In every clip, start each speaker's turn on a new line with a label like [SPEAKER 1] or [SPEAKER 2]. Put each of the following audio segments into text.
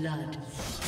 [SPEAKER 1] blood.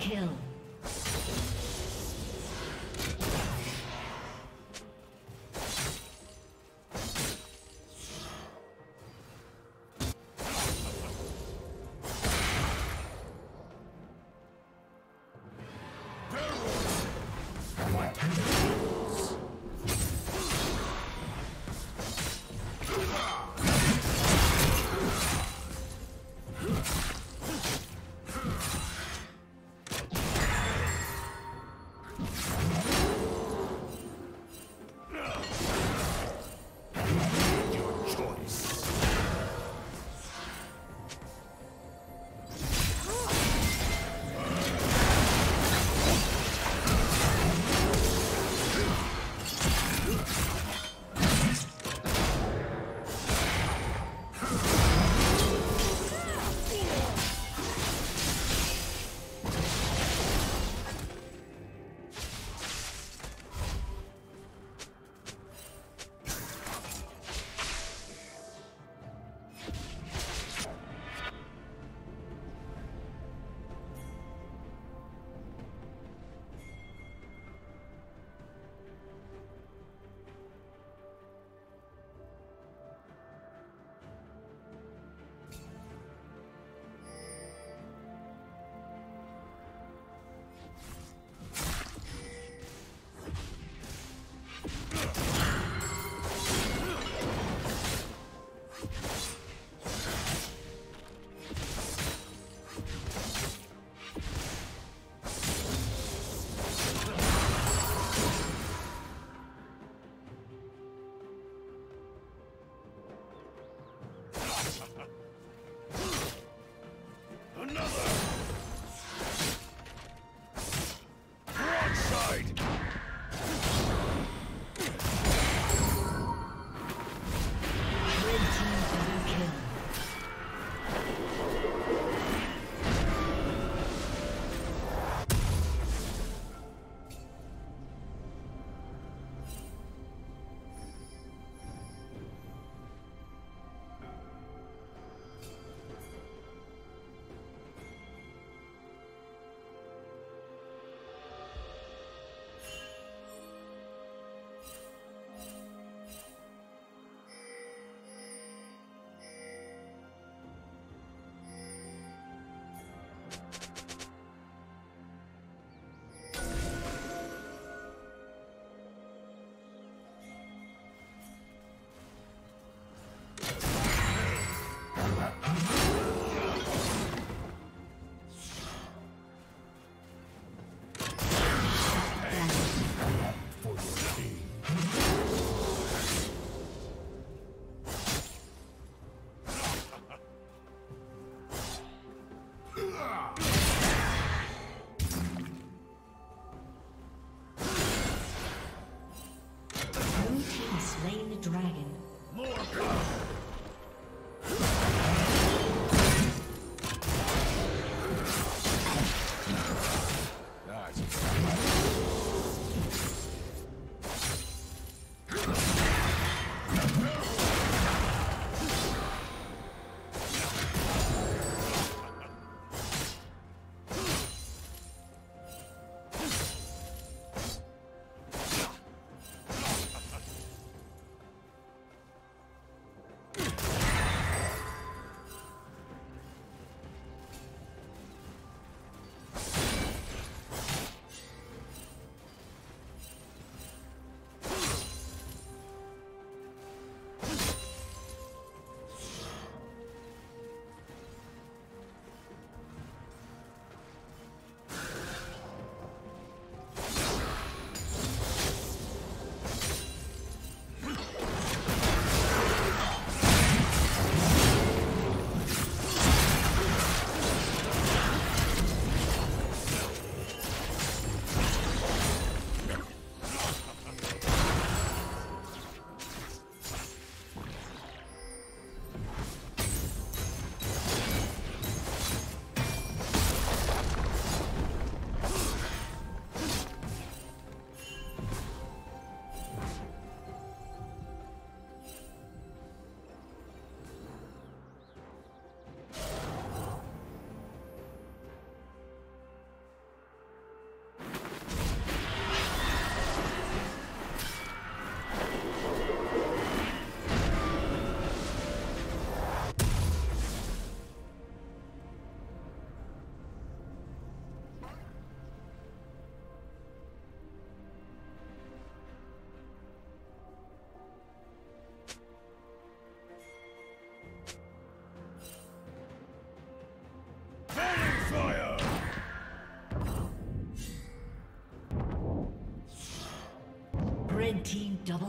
[SPEAKER 1] Kill. you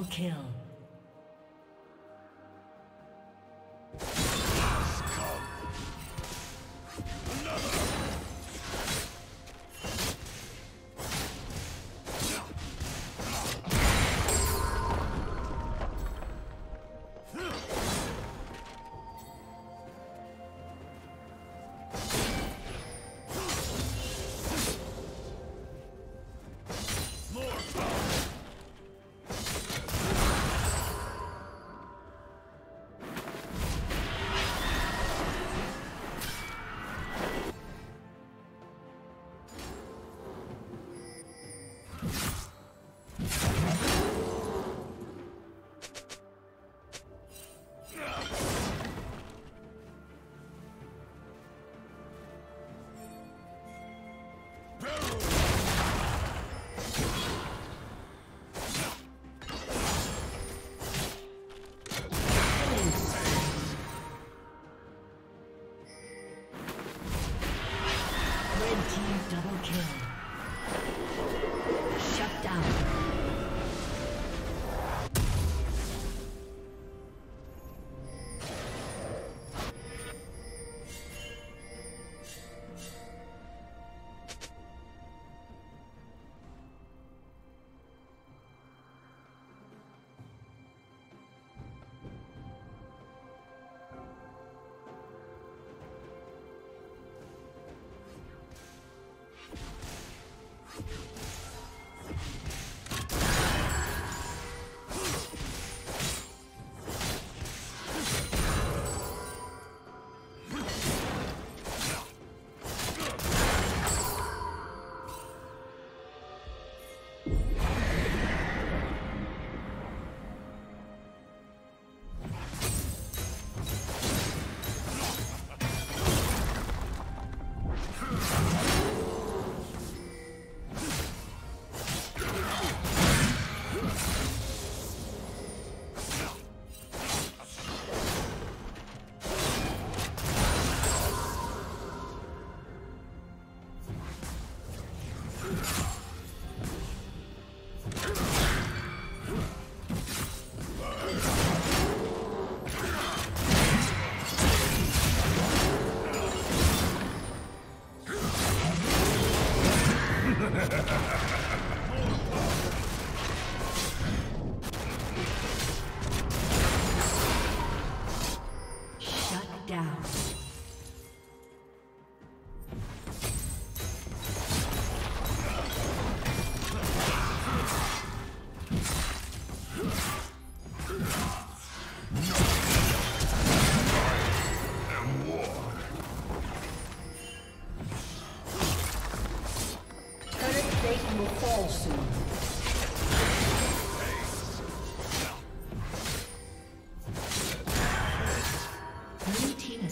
[SPEAKER 1] Double kill.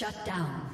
[SPEAKER 1] Shut down.